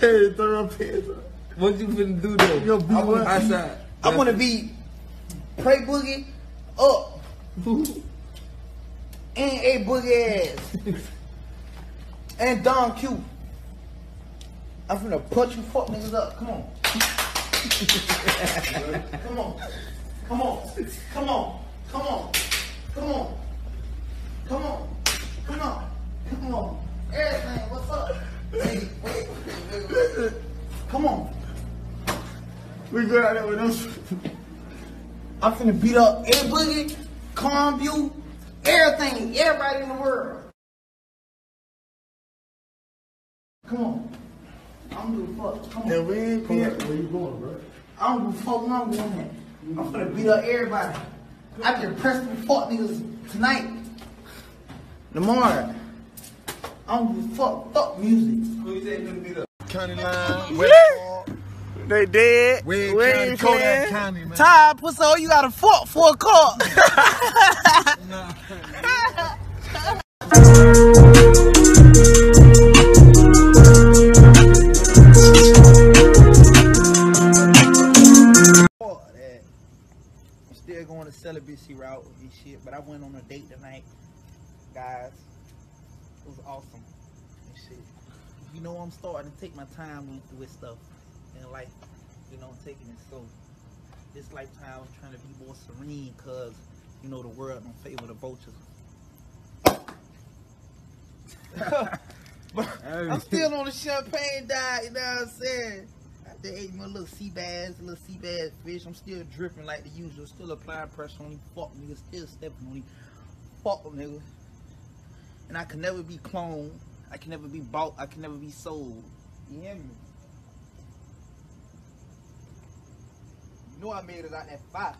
Hey, throw your pants up. What you finna do though? Yo, be I wanna- what? outside. I want to be Pray Boogie up and A Boogie ass and Don Q. I'm finna punch you fuck niggas up. Come on. Come on. Come on. Come on. Come on. Come on. Come on. Come on. Come on. Everything, what's up? Wait, Come on. We good out there with us. I'm finna beat up A Boogie, Calm View, everything, everybody in the world. Come on. I don't give a fuck. Come on. And we ain't Come here. Where you going, bro? I don't give a fuck when I'm going at. I'm finna mm-hmm. beat up everybody. I just press the fuck niggas tonight. Tomorrow. I don't give a fuck. Fuck music. Who you say finna beat up? County line, West Park. They dead. Wayne County, Kodak County, man. Ty, pussy, oh, you got a fuck for a cup. Fuck. I'm still going the celibacy route and shit, but I went on a date tonight, guys. It was awesome and shit. You know, I'm starting to take my time with, with stuff in life. You know, I'm taking it slow. This lifetime, I'm trying to be more serene, cause you know the world don't favor the vultures. but I'm still on the champagne diet, you know what I'm saying? I just ate my little sea bass, little sea bass fish. I'm still dripping like the usual, still applying pressure on these fuck niggas, still stepping on these fuck niggas. And I can never be cloned. I can never be bought. I can never be sold. You hear me? You know I made it out that fight.